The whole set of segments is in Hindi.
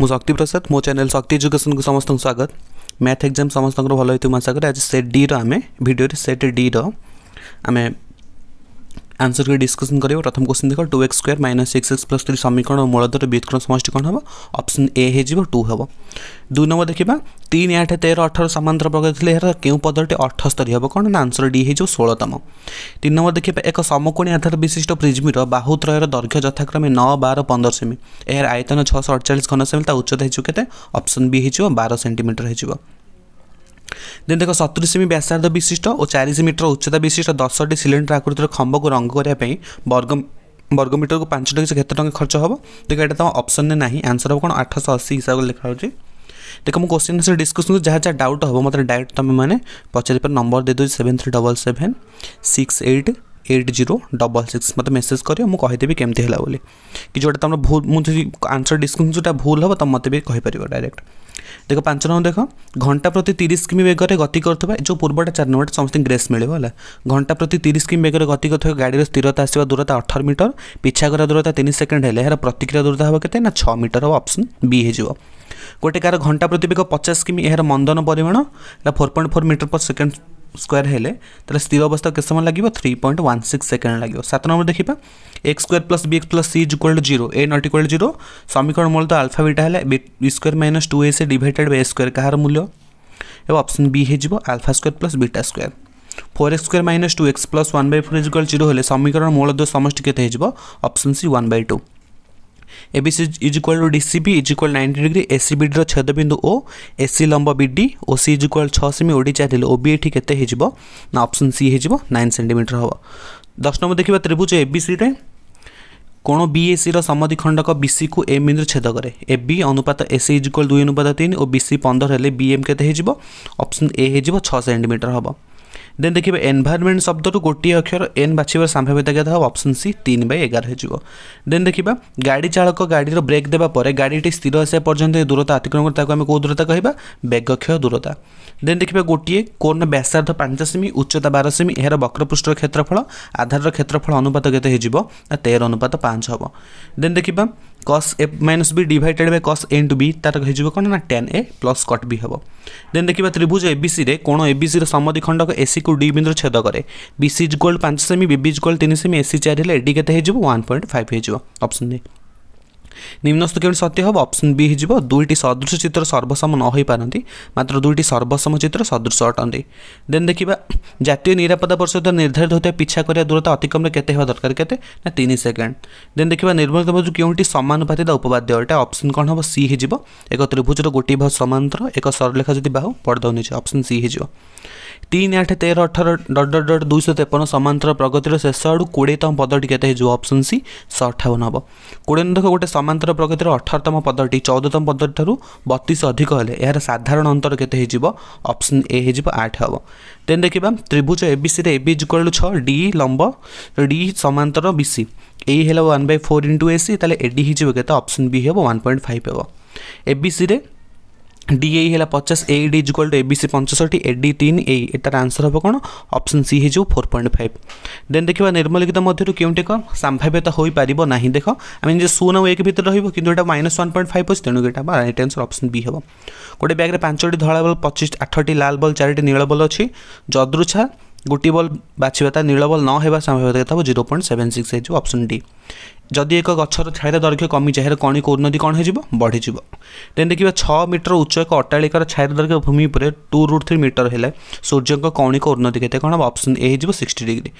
ମୁଁ ଶକ୍ତି ପ୍ରସାଦ ମୋ ଚ୍ୟାନେଲ୍ ଶକ୍ତି ଏଜୁକେସନ୍କୁ ସମସ୍ତଙ୍କୁ ସ୍ୱାଗତ ମ୍ୟାଥ୍ ଏକ୍ଜାମ୍ ସମସ୍ତଙ୍କର ଭଲ ହେଇଥିବ ମୁଁ ଆଶା କରେ ଆଜି ସେଟ୍ ଡିର ଆମେ ଭିଡ଼ିଓରେ ସେଟ୍ ଡିର ଆମେ आंसर की डिस्कसन कर प्रथम क्वेश्चन देख two x square minus six x plus three समीकरण और मूलधर व्युत्क्रम समस्ट कौन हम अप्सन ए हो टू हम दुई नंबर देखा तीन आठ तेरह अठर सामांतर प्रकार यार क्यों पदटे अठस्तरी हे कौन ना आंसर डी हो षोलतम तीन नंबर देखिए एक समकोणी आधार विशिष्ट प्रिज्मीर बाहुत्रयर दैर्घ्य यथाक्रमे नौ बार पंदर सेमी यार आयतन छः सौ अड़चाश घन सेमी उच्चता होते अप्सन बी हो बार सेमिटर हो ଦେନ୍ ଦେଖ ସତୁରି ସେମି ବ୍ୟାସାର୍ଦ୍ଧ ବିଶିଷ୍ଟ ଓ ଚାରି ମିଟର ଉଚ୍ଚତା ବିଶିଷ୍ଟ ଦଶଟି ସିଲିଣ୍ଡର ଆକୃତିର ଖମ୍ବକୁ ରଙ୍ଗ କରିବା ପାଇଁ ବର୍ଗ ବର୍ଗମିଟରକୁ ପାଞ୍ଚ ଟଙ୍କା କେତେ ଟଙ୍କା ଖର୍ଚ୍ଚ ହେବ ଦେଖ ଏଇଟା ତୁମ ଅପସନ୍ରେ ନାହିଁ ଆନ୍ସର୍ ହେବ କ'ଣ ଆଠଶହ ଅଶୀ ହିସାବରେ ଲେଖା ହେଉଛି ଦେଖ ମୁଁ କ୍ୱେଶ୍ଚିନ୍ ଆନ୍ସର୍ ଡିସ୍କସନ୍ ଯାହା ଯାହା ଡାଉଟ୍ ହେବ ମୋତେ ଡାଇରେକ୍ଟ ତୁମେମାନେ ପଚାରିପାର ନମ୍ବର ଦେଇଦେଉଛି seven three double seven six eight eight zero double six ମୋତେ ମେସେଜ୍ କରିବ ମୁଁ କହିଦେବି କେମିତି ହେଲା ବୋଲି କି ଯେଉଁଟା ତୁମର ଭୁଲ ମୁଁ ଯଦି ଆନ୍ସର୍ ଡିସ୍କସନ୍ ଯେଉଁଟା ଭୁଲ ହେବ ତୁମେ ମୋତେ ବି କହିପାରିବ ଡାଇରେକ୍ଟ देख ପାଞ୍ଚ ନମ୍ବର ଦେଖ ଘଣ୍ଟା ପ୍ରତି ତିରିଶ କିମି ବେଗରେ ଗତି କରୁଥିବା ଯେଉଁ ପୂର୍ବଟା ଚାରି ନମ୍ବରଟା ସମସ୍ତେ ଗ୍ରେସ୍ ମିଳିବ ହେଲା ଘଣ୍ଟା ପ୍ରତି ତିରିଶ କିମି ବେଗରେ ଗତି କରୁଥିବା ଗାଡ଼ିର ସ୍ଥିରତା ଆସିବା ଦୂରତା ଅଠର ମିଟର ପିଛା କରିବା ଦୂରତା ତିନି ସେକେଣ୍ଡ ହେଲେ ଏହାର ପ୍ରତିକ୍ରିୟା ଦୂରତା ହେବ କେତେ ନା ଛଅ ମିଟର ହେବ ଅପସନ୍ ବି ହେଇଯିବ ଗୋଟେ କାର ଘଣ୍ଟା ପ୍ରତି ବେଗ ପଚାଶ କିମି ଏହାର ମନ୍ଦନ ପରିମାଣ ହେଲା four point four metre per second square ହେଲେ ତାହେଲେ ସ୍ଥିର ଅବସ୍ଥା କେତେ ସମୟ ଲାଗିବ three point one six second ଲାଗିବ ସାତ ନମ୍ବର ଦେଖିବା x square plus b x plus c is equal to zero a not equal zero ସମୀକରଣ ମୂଳତଃ ଆଲଫା ବିଟା ହେଲେ b square minus two a c divided by a square କାହାର ମୂଲ୍ୟ ଏବଂ ଅପସନ୍ ବି ହେଇଯିବ alpha square plus beta square four x square minus two X plus one by four is equal zero হলে সমীকরণ মূলদ্বয় সমষ্টি কেতে হয়ে option C one by two ABC is equal to DCB is equal ninety degree AC बीडीर छेद बिंदु ओ एसी लंब बीडी ओसी इज इक्वाल छः सेमी ओडी चाहले ओबी एटी के ना ऑप्शन सी हो नाइन सेमिटर हम दस नंबर देखा त्रिभुज एबीसी কোণ বিএসি সমদ্বিখণ্ডক বিসি কু এম বিন্দু ছেদ করে এ বি অনুপাত এসি ইজ ইকুয়াল দুই অনুপাত তিন ও বিসি পনেরো হলে বিএম কেতে হয়ে অপশন এ হয়ে ছ সেটিমিটর হব ଦେନ୍ ଦେଖିବେ ଏନ୍ଭାରମେଣ୍ଟ ଶବ୍ଦରୁ ଗୋଟିଏ ଅକ୍ଷର ଏନ୍ ବାଛିବାର ସମ୍ଭାବ୍ୟତା କେତେ ହେବ ଅପସନ୍ ସି ତିନି ବାଇ ଏଗାର ହେଇଯିବ ଦେନ୍ ଦେଖିବା ଗାଡ଼ି ଚାଳକ ଗାଡ଼ିର ବ୍ରେକ୍ ଦେବା ପରେ ଗାଡ଼ିଟି ସ୍ଥିର ଆସିବା ପର୍ଯ୍ୟନ୍ତ ଦୂରତା ଅତିକ୍ରମ କରି ତାକୁ ଆମେ କେଉଁ ଦୂରତା କହିବା ବେଗକ୍ଷୟ ଦୂରତା ଦେନ୍ ଦେଖିବା ଗୋଟିଏ କୋର୍ନ ବ୍ୟାସାର୍ଦ୍ଧ ପାଞ୍ଚ ସେମି ଉଚ୍ଚତା ବାର ସେମି ଏହାର ବକ୍ରପୃଷ୍ଠର କ୍ଷେତ୍ରଫଳ ଆଧାରର କ୍ଷେତ୍ରଫଳ ଅନୁପାତ କେତେ ହେଇଯିବ ନା ତେର ଅନୁପାତ ପାଞ୍ଚ ହେବ ଦେନ୍ ଦେଖିବା cos A minus B divided by cos n two B তার হয়ে কোণ না tan A plus cot B হব দেন দেখিবা ত্রিভুজ এবিসিরে কোণ এবিসির সমদ্বিখণ্ডক এসি কু ডি বিন্দুর ছেদ করে বিসি ইজ গোল্ড পাঁচ সেমি বিবি ইজ গোল্ড তিন সেমি এসি চারি হলে এডি কেতে হয়ে ওয়ান পয়েন্ট ফাইভ হয়ে অপসন ডি ନିମ୍ନସ୍ତୁ କେମିତି ସତ୍ୟ ହେବ ଅପସନ୍ ବି ହେଇଯିବ ଦୁଇଟି ସଦୃଶ ଚିତ୍ର ସର୍ବସମ ନ ହୋଇପାରନ୍ତି ମାତ୍ର ଦୁଇଟି ସର୍ବସମ ଚିତ୍ର ସଦୃଶ ଅଟନ୍ତି ଦେନ୍ ଦେଖିବା ଜାତୀୟ ନିରାପତ୍ତା ପରିଷଦ ନିର୍ଦ୍ଧାରିତ ହୋଇଥିବା ପିଛା କରିବା ଦୂରତା ଅତିକ୍ରମରେ କେତେ ହେବା ଦରକାର କେତେ ନା ତିନି ସେକେଣ୍ଡ ଦେନ୍ ଦେଖିବା ନିର୍ମଳିତ ବାଜୁ କେଉଁଟି ସମାନୁପାତିତା ଉପବାଦ୍ୟ ଏଇଟା ଅପସନ୍ କ'ଣ ହେବ ସି ହେଇଯିବ ଏକ ତ୍ରିଭୁଜର ଗୋଟିଏ ବାହୁ ସମାନ୍ତର ଏକ ସରଲେଖା ଯଦି ବାହୁ ପଡ଼ଦାଉ ନେଇଯିବ ଅପସନ୍ ସି ହେଇଯିବ 3 आठ तेह्र अठर ड तेपन समान्तर प्रगतिर शेष आड् कैत पदटी केते अप्सन सि शो अठाउन हेडन देख गोटे समान्तर प्रगति र अठरतम पदट चौधतम पदटीहरू बतिस अधिक यार साधारण अन्तर केते अप्सन एठ हे देन देखि त्रिभुज एबिसिएर ए वि डी लंब लम्ब डि समान्तर C A one by four into AC त एडिजा अप्सन बी हे वान् पइन्ट फाइभ हे ए र ডিএ ହେଲା ପଚାଶ A D equal to A B C ପଞ୍ଚଷଠି ଏ ଡି ତିନି ଏ ଏଟାର ଆନ୍ସର ହେବ କ'ଣ ଅପସନ୍ ସି ହେଇଯିବ ଫୋର୍ ପଏଣ୍ଟ ଫାଇଭ୍ ଦେନ୍ ଦେଖିବା ନିର୍ମଲିଖିତ ମଧ୍ୟରୁ କେଉଁଟି ଏକ ସମ୍ଭାବ୍ୟତା ହୋଇପାରିବ ନାହିଁ ଦେଖ ଆମେ ଯେ ଶୂନ ଆଉ ଏକ ଭିତରେ ରହିବ କିନ୍ତୁ ଏଇଟା ମାଇନସ୍ ୱାନ୍ ପଏଣ୍ଟ ଫାଇଭ୍ ଅଛି ତେଣୁ ଏଇଟା ହେବ ରାଇଟ୍ ଆନ୍ସର ଅପସନ୍ ବି ହେବ ଗୋଟେ ବ୍ୟାଗ୍ରେ ପାଞ୍ଚଟି ଧଳା ବଲ୍ ପଚିଶ ଆଠଟି ଲାଲ ବଲ୍ ଚାରିଟି ନୀଳ ବଲ୍ ଅଛି ଯଦୃଚ୍ଛା ଗୋଟିଏ ବଲ୍ ବାଛିବା ତା ନୀଳ ବଲ୍ ନ ହେବା ସମ୍ଭାବ୍ୟତା ହେବ ଜିରୋ ପଏଣ୍ଟ ସେଭେନ୍ ସିକ୍ସ ହେଇଯିବ ଅପସନ୍ ଡି ଯଦି ଏକ ଗଛର ଛାଇର ଦୈର୍ଘ୍ୟ କମିଯାଏ ଏହାର କଣିକ ଉନ୍ନତି କ'ଣ ହେଇଯିବ ବଢ଼ିଯିବ ଦେନ୍ ଦେଖିବା ଛଅ ମିଟର ଉଚ୍ଚ ଏକ ଅଟ୍ଟାଳିକାର ଛାଇର ଦୈର୍ଘ୍ୟ ଭୂମି ଉପରେ ଟୁ ରୁଟ୍ ଥ୍ରୀ ମିଟର ହେଲେ ସୂର୍ଯ୍ୟଙ୍କ କଣିକ ଉନ୍ନତି କେତେ କ'ଣ ହେବ ଅପସନ୍ ଏ ହେଇଯିବ ସିକ୍ସଟି ଡିଗ୍ରୀ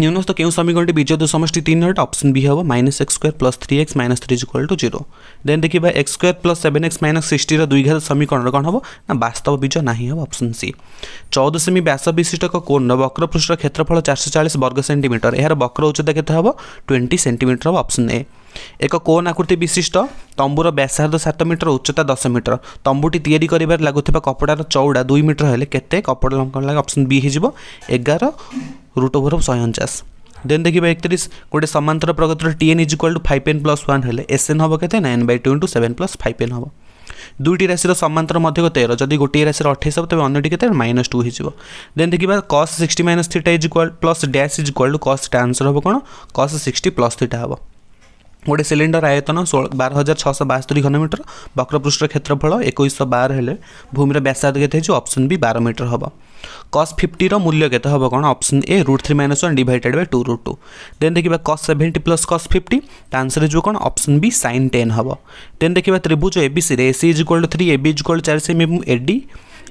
নিম্নস্থ কেউ সমীকরণটি বিজয় সমষ্টি তিন হলে অপশন বি হব minus x square plus three x minus three is equal to zero then দেখিবা x square plus seven x minus সিক্সটির দুই ঘাত সমীকরণর কণ হব না বাস্তব বিজয় না হব অপশন সি চৌদ সেমি ব্যাস বিশিষ্ট এক কোণ বক্রপৃষ্ঠর ক্ষেত্রফল চারশো চাশ বর্গ সেটিমিটর এর বক্র উচ্চতা কেতে হব টোয়েন্টি সেটিমিটর হব অপশন এ ଏକ କୋନ୍ ଆକୃତି ବିଶିଷ୍ଟ ତମ୍ବୁର ବ୍ୟାସାର୍ଦ୍ଧ ସାତ ମିଟର ଉଚ୍ଚତା ଦଶ ମିଟର ତମ୍ବୁଟି ତିଆରି କରିବାରେ ଲାଗୁଥିବା କପଡ଼ାର ଚଉଡ଼ା ଦୁଇ ମିଟର ହେଲେ କେତେ କପଡ଼ା ଲଙ୍କା ଲାଗେ ଅପସନ୍ ବି ହୋଇଯିବ ଏଗାର ରୁଟ ଓଭର ଶହେ ଅଣଚାଶ ଦେନ୍ ଦେଖିବା ଏକତିରିଶ ଗୋଟେ ସମାନ୍ତର ପ୍ରଗତିର Tn is equal to five n plus one ହେଲେ ଏସ୍ଏନ୍ ହେବ କେତେ nine by two into seven plus five n ହେବ ଦୁଇଟି ରାଶିର ସମାନ୍ତର ମଧ୍ୟ ତେର ଯଦି ଗୋଟିଏ ରାଶିର ଅଠେଇଶ ହେବ ତେବେ ଅନ୍ୟଟି କେତେ ମାଇନସ୍ ଟୁ ହୋଇଯିବ ଦେନ୍ ଦେଖିବା cos sixty minus theta is equal plus dash is equal to cos ଟା ଆନ୍ସର୍ ହେବ କ'ଣ କସ୍ ସିକ୍ସଟି ପ୍ଲସ୍ ଥିଟା ହେବ गोटे सिलिंडर आयतन सो बार हजार छःश बास्तरी घनमीटर वक्रपृष्ठ क्षेत्रफल एक बार हेले भूमि व्यासार्ध केत अप्सन ऑप्शन बी बार मीटर हम कस फिफ्टीर मूल्य केत कौन option A root three minus one divided by two root two then देखा cos seventy plus cos fifty answer जो कौन ऑप्शन बी सैन टेन हम देन देखा त्रिभुज ABC AC is equal to three AB is equal चार सेमी एडी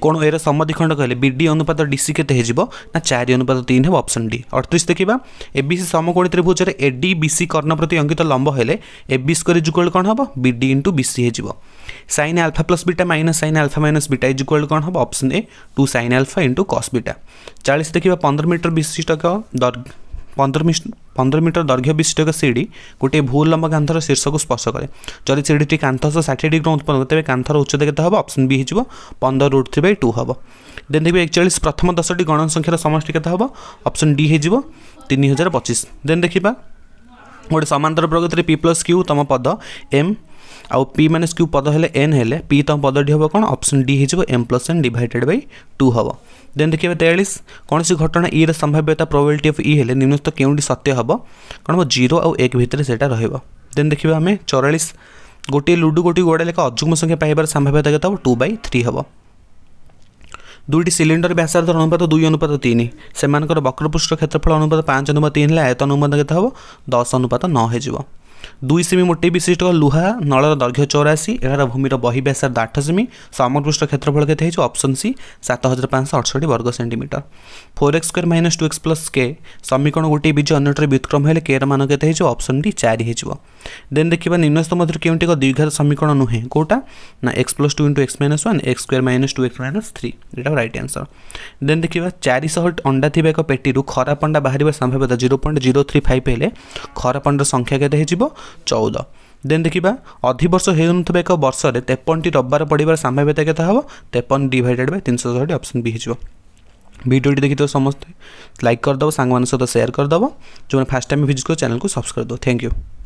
কোণ এর সমদ্বিখণ্ড কহিলে বিডি অনুপাত ডিসি কেতে হয়ে না চারি অনুপাত তিন হব অপশন ডি অড়তিশ দেখা এবিসি সমকোণী ত্রিভুজের এডি বিসি কর্ণ প্রতি অঙ্কিত লম্ব হলে এবি স্কোয়ার ইজুকুয়াল কোণ হব বিডি ইন্টু বিসি হয়ে sine alpha plus beta minus sine alpha minus beta is equal কোণ হব option A two sine alpha into cos beta চাশ দেখা পনেরো মিটর বিশিষ্ট দৈর্ঘ্য ପନ୍ଦର ମିଟର ଦୈର୍ଘ୍ୟ ବିଶିଷ୍ଟ ଏକ ସିଡ଼ି ଗୋଟିଏ ଭୂଲମ୍ବ କାନ୍ଥର ଶୀର୍ଷକୁ ସ୍ପର୍ଶ କରେ ଯଦି ସିଡ଼ିଟି କାନ୍ଥ ସହ ଷାଠିଏ ଡିଗ୍ରୀ ଉତ୍ପନ୍ନ କରେ ତେବେ କାନ୍ଥର ଉଚ୍ଚତା କେତେ ହେବ ଅପସନ୍ ବି ହେଇଯିବ ପନ୍ଦର ରୁଟ୍ ଥ୍ରୀ ବାଇ ଟୁ ହେବ ଦେନ୍ ଦେଖିବେ ଏକଚାଳିଶ ପ୍ରଥମ ଦଶଟି ଗଣ ସଂଖ୍ୟାର ସମଷ୍ଟି କେତେ ହେବ ଅପସନ୍ ଡି ହେଇଯିବ ତିନି ହଜାର ପଚିଶ ଦେନ୍ ଦେଖିବା ଗୋଟେ ସମାନ୍ତର ପ୍ରଗତିରେ ପି ପ୍ଲସ୍ କ୍ୟୁ ତମ ପଦ ଏମ୍ ଆଉ ପି ମାଇନସ୍ କ୍ୟୁ ପଦ ହେଲେ ଏନ୍ ହେଲେ ପି ତମ ପଦଟି ହେବ କ'ଣ ଅପସନ୍ ଡି ହେଇଯିବ M plus N divided by two ହେବ देन देखिए तेयालीस कौन सी घटना इ संभाव्यता प्रोबेबिलिटी अफ इ हेले निम्नस्थ केउटी सत्य हम कौन हम जीरो आउ एक भितर से देन देखिए आम चौरास गोटे लुडु गोटी गोड़े लेखा अजुग्म संख्या पाइबार संभाव्यता के टू बै थ्री हम दुईट सिलिंडर व्यासार्ध अनुपात दुई अनुपात तीन से वक्रपृष्ठ क्षेत्रफल अनुपात पाँच अनुपात तीन आयत अनुपात के दस अनुपात नौ हो दुई सेमी मोटे विशिष्ट लुहा नल दर्घ्य चौराशी एगार भूमि बही व्यासार आठ सेमी समपृष्ट क्षेत्रफल के अप्सन सी सात हजार पाँच सौ अड़सठ वर्ग centimetre four x square minus two x plus के समीकरण गोटे बीज अन्यटर व्युत्क्रम हेल्ले के मान के अप्सन डी चार होन देखिए निम्नस्थ मध्य के दीर्घ समीकरण नुहे कौटा ना x plus two into x minus one x square minus two x minus three यहाँ रईट आंसर देन देखिए चारिश अंडा थी एक पेटी खराब अंडा बाहर संभाव्यता zero point zero three five हेल्ले खराब अंडार संख्या के ଚଉଦ ଦେନ୍ ଦେଖିବା ଅଧିବର୍ଷ ହେଉନଥିବା ଏକ ବର୍ଷରେ ତେପନଟି ରବିବାର ପଡ଼ିବାର ସମ୍ଭାବ୍ୟତା କେତେ ହେବ ତେପନ ଡିଭାଇଡେଡ଼୍ ବାଇ ତିନିଶହ ଷାଠିଏ ଅପସନ୍ ବି ହେଇଯିବ ଭିଡ଼ିଓଟି ଦେଖିଥିବ ସମସ୍ତେ ଲାଇକ୍ କରିଦେବ ସାଙ୍ଗମାନଙ୍କ ସହିତ ସେୟାର କରିଦେବ ଯେଉଁମାନେ ଫାର୍ଷ୍ଟ ଟାଇମ୍ ଭିଜିଟ୍ କରିବ ଚ୍ୟାନେଲକୁ ସବସ୍କ୍ରାଇବ୍ କରିଦେବ ଥ୍ୟାଙ୍କ ୟୁ